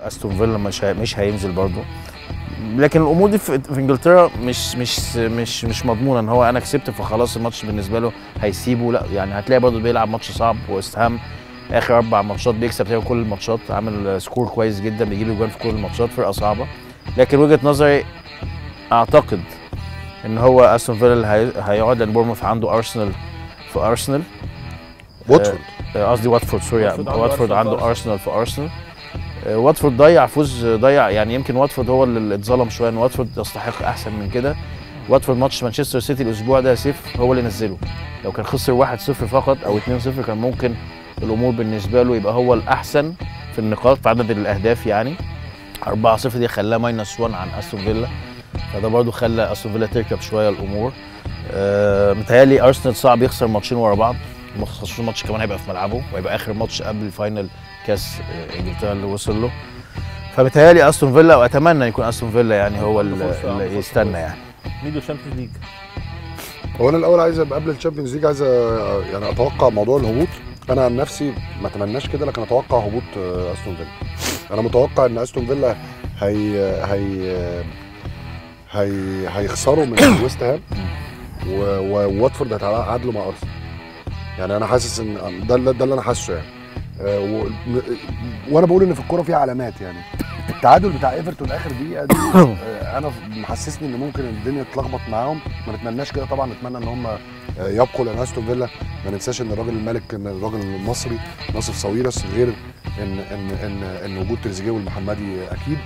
استون فيلا مش مش هينزل برضه. لكن الأمور دي في إنجلترا مش مش مش مش مضمونة إن هو أنا كسبت فخلاص الماتش بالنسبة له هيسيبه. لا يعني هتلاقي برضه بيلعب ماتش صعب ويست هام آخر أربع ماتشات بيكسب تقريبا كل الماتشات عامل score كويس جدا بيجيب اجوان في كل الماتشات فرقة صعبة. لكن وجهة نظري أعتقد إن هو أستون فيلا هيقعد لأن بورموث عنده أرسنال في أرسنال. واتفورد. آه، قصدي واتفورد sorry واتفورد عنده أرسنال في أرسنال آه، واتفورد ضيع فوز ضيع يعني يمكن واتفورد هو اللي اتظلم شوية إن واتفورد يستحق أحسن من كده. واتفورد ماتش مانشستر سيتي الأسبوع ده سيف هو اللي نزله. لو كان خسر 1-0 فقط أو 2-0 كان ممكن الأمور بالنسبة له يبقى هو الأحسن في النقاط في عدد الأهداف يعني. 4-0 دي خلاه minus 1 عن أستون فيلا. فده برضو خلى أستون فيلا تركب شوية الأمور. آه متهيألي أرسنال صعب يخسر ماتشين ورا بعض. ما خسرش ماتش كمان هيبقى في ملعبه وهيبقى آخر ماتش قبل ال final كأس إنجلترا اللي وصل له. فمتهيألي أستون فيلا وأتمنى يكون أستون فيلا يعني هو اللي, يستنى. يعني. ميدو Champions League هو أنا الأول عايز قبل ال Champions League عايز يعني أتوقع موضوع الهبوط. أنا عن نفسي ما أتمناش كده لكن أتوقع هبوط آه، أستون فيلا. أنا متوقع إن أستون فيلا هي هي هي هيخسروا من ويست هام وواتفورد هيتعادلوا مع أرسنال. يعني أنا حاسس إن ده اللي- ده اللي أنا حاسه يعني. آه، و- وأنا بقول إن في الكورة فيها علامات يعني. التعادل بتاع إيفرتون آخر دقيقة دي آه، أنا محسسني إن ممكن الدنيا تتلخبط معاهم. ما نتمناش كده طبعا نتمنى إن هم آه، يبقوا لأن أستون فيلا ما ننساش إن الراجل الملك إن الراجل المصري ناصف صويرس غير إن إن إن إن وجود تريزيجيه والمحمدي أكيد.